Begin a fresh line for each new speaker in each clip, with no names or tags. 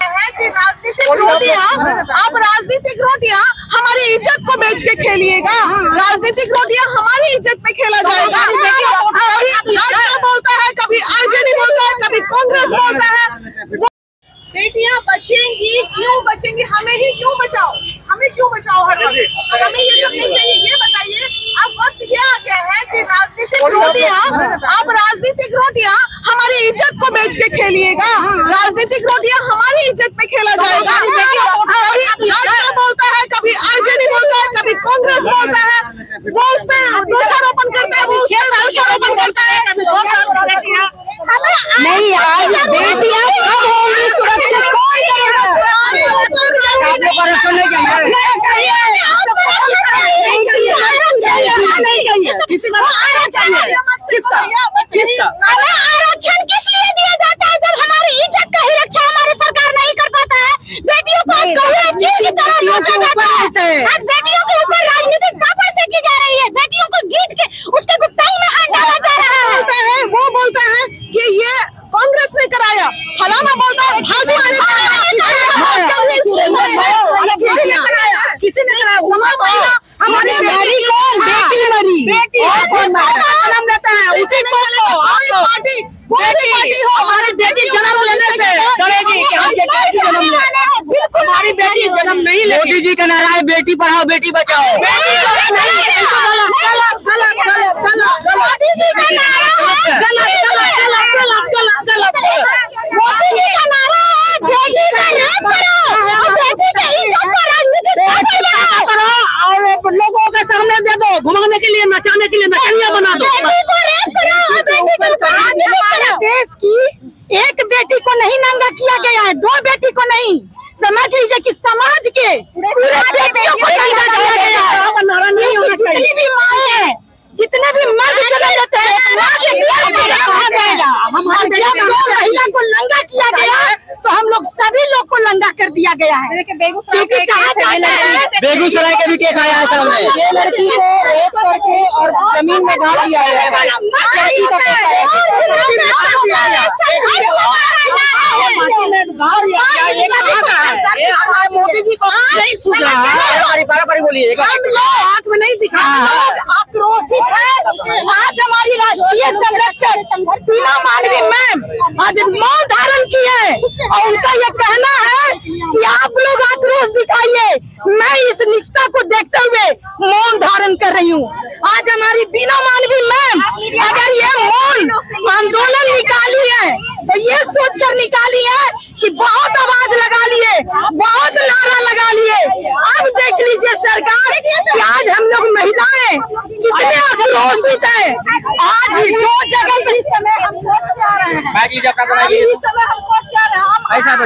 राजनीतिक रोटियाँ अब राजनीतिक रोटियाँ हमारी इज़्ज़त को बेच के खेलिएगा। राजनीतिक रोटियाँ हमारी इज़्ज़त पे खेला जाएगा। कभी भाजपा बोलता है, कभी आरजेडी बोलता है, कभी कांग्रेस बोलता है। बेटियाँ बचेंगी, क्यों बचेंगी? हमें ही क्यों बचाओ? हमें क्यों बचाओ हर वक्त? हमें ये सब नहीं चाहिए। ये बताइए, अब वक्त ये आ गया है कि राजनीतिक रोटियाँ अब राजनीतिक रोटियाँ हमारी इज़्ज़त को बेच के खेलिएगा। राजनीतिक रोटियाँ हमारी इज़्ज़त पे खेला जाएगा। कभी भाजपा बोलता है कभी आरजेडी बोलता है कभी कांग्रेस बोलता है। वो उसमें दोषारोपण करता है वो उसमें दोषारोपण करता है।
नहीं आज बेटियाँ कब होंगी सुरक्षित कौन करेगा आप लोग का सुनने के
आरक्षण किस की जाता है। आज बेटियों के ऊपर राजनीतिक पापड़ की जा रही है। बेटियों को गीत के उसके गुप्तांग में डाला जा रहा है।
बोलता है वो बोलता है कि ये कांग्रेस ने कराया। फलाना बोलता है भाजपा ने कराया। किसी ने कराया। हमारी बेटी को बेटी मरी। और जन्म लेता है उसी कोई पार्टी कोई भी पार्टी हो हमारी बेटी जन्म लेने से डरेगी कि हम ये बेटी जन्म ले बिल्कुल हमारी बेटी जन्म नहीं ले
मोदी जी का नारा है बेटी पढ़ाओ बेटी बचाओ।
मोदी जी का नारा है मोदी जी का नारा है बेटी का रेप करो और बेटी का इज़्ज़त पर लगाओ
और लोगों के सामने दे दो घुमाने के लिए नचाने के लिए नचनिया बना दो
बेटी को रेप करो और बेटी को राजनीतिक करो
देश की एक बेटी को नहीं किया गया है। दो बेटी को नहीं समझ लीजिए कि समाज के पूरे बेटियों को दिया किया गया है। जितनी भी माए हैं जितने भी मर्द चले जाते हैं। माँ के प्यार में रखा जाएगा। जब लोग महिला को नंगा किया गया तो हम लोग सभी लोग को लंगा कर दिया गया है। क्योंकि कहा जाता है?
बेगूसराय के भी केस आया है सामने।
ये लड़की को रेप करके और ज़मीन में गाड़ दिया गया है। लड़की का केस आया मोदी जी को नहीं सुन रहा है।
बराबर बोलिए।
हम लोग आँख में नहीं दिखा। आक्रोशित है। आज हमारी राष्ट्रीय संरक्षक सीमा मानवी मैम आज मौन धारण की है और उनका ये कहना है कि आप लोग आक्रोश दिखाइए, मैं इस निष्ठा को देखते हुए मौन धारण कर रही हूँ। आज हमारी बिना मानवी मैम अगर ये मौन आंदोलन निकाली है तो ये सोच कर निकाली है कि बहुत आवाज़ लगा लिए, बहुत नारा लगा लिए। अब देख लीजिए सरकार कि आज हम लोग महिलाएँ कितने जीता है। आज दो जगह पे इस समय हम कोर्ट से आ रहे हैं?
बैग लीजिए अपना।
अभी इस समय हम कोर्ट से आ रहे हैं? हम
ऐसा तो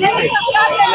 मेरी सरकार में